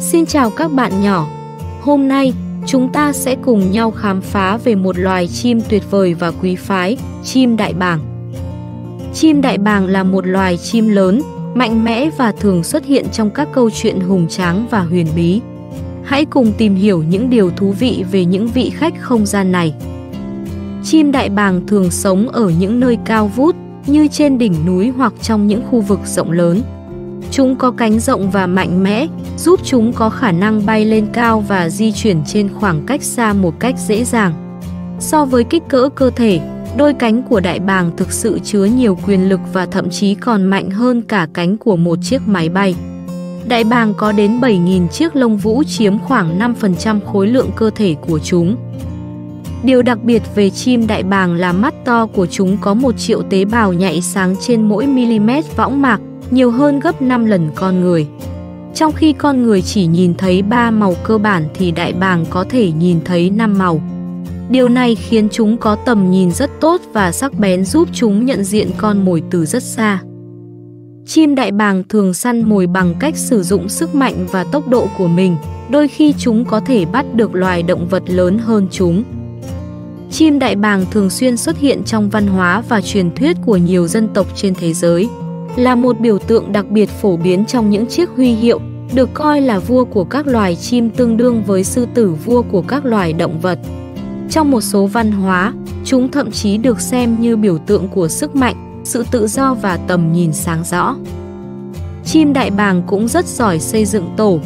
Xin chào các bạn nhỏ. Hôm nay, chúng ta sẽ cùng nhau khám phá về một loài chim tuyệt vời và quý phái, chim đại bàng. Chim đại bàng là một loài chim lớn, mạnh mẽ và thường xuất hiện trong các câu chuyện hùng tráng và huyền bí. Hãy cùng tìm hiểu những điều thú vị về những vị khách không gian này. Chim đại bàng thường sống ở những nơi cao vút như trên đỉnh núi hoặc trong những khu vực rộng lớn. Chúng có cánh rộng và mạnh mẽ, giúp chúng có khả năng bay lên cao và di chuyển trên khoảng cách xa một cách dễ dàng. So với kích cỡ cơ thể, đôi cánh của đại bàng thực sự chứa nhiều quyền lực và thậm chí còn mạnh hơn cả cánh của một chiếc máy bay. Đại bàng có đến 7.000 chiếc lông vũ chiếm khoảng 5% khối lượng cơ thể của chúng. Điều đặc biệt về chim đại bàng là mắt to của chúng có một triệu tế bào nhạy sáng trên mỗi mm võng mạc, nhiều hơn gấp 5 lần con người. Trong khi con người chỉ nhìn thấy 3 màu cơ bản thì đại bàng có thể nhìn thấy 5 màu. Điều này khiến chúng có tầm nhìn rất tốt và sắc bén giúp chúng nhận diện con mồi từ rất xa. Chim đại bàng thường săn mồi bằng cách sử dụng sức mạnh và tốc độ của mình, đôi khi chúng có thể bắt được loài động vật lớn hơn chúng. Chim đại bàng thường xuyên xuất hiện trong văn hóa và truyền thuyết của nhiều dân tộc trên thế giới, là một biểu tượng đặc biệt phổ biến trong những chiếc huy hiệu, được coi là vua của các loài chim tương đương với sư tử vua của các loài động vật. Trong một số văn hóa, chúng thậm chí được xem như biểu tượng của sức mạnh, sự tự do và tầm nhìn sáng rõ. Chim đại bàng cũng rất giỏi xây dựng tổ.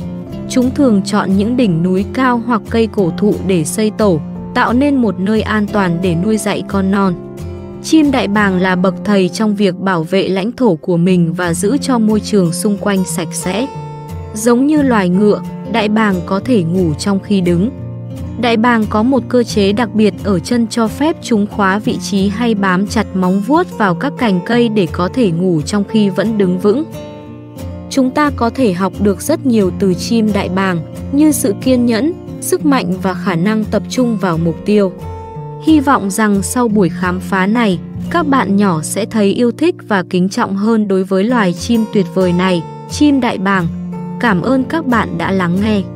Chúng thường chọn những đỉnh núi cao hoặc cây cổ thụ để xây tổ, tạo nên một nơi an toàn để nuôi dạy con non. Chim đại bàng là bậc thầy trong việc bảo vệ lãnh thổ của mình và giữ cho môi trường xung quanh sạch sẽ. Giống như loài ngựa, đại bàng có thể ngủ trong khi đứng. Đại bàng có một cơ chế đặc biệt ở chân cho phép chúng khóa vị trí hay bám chặt móng vuốt vào các cành cây để có thể ngủ trong khi vẫn đứng vững. Chúng ta có thể học được rất nhiều từ chim đại bàng như sự kiên nhẫn, sức mạnh và khả năng tập trung vào mục tiêu. Hy vọng rằng sau buổi khám phá này, các bạn nhỏ sẽ thấy yêu thích và kính trọng hơn đối với loài chim tuyệt vời này, chim đại bàng. Cảm ơn các bạn đã lắng nghe.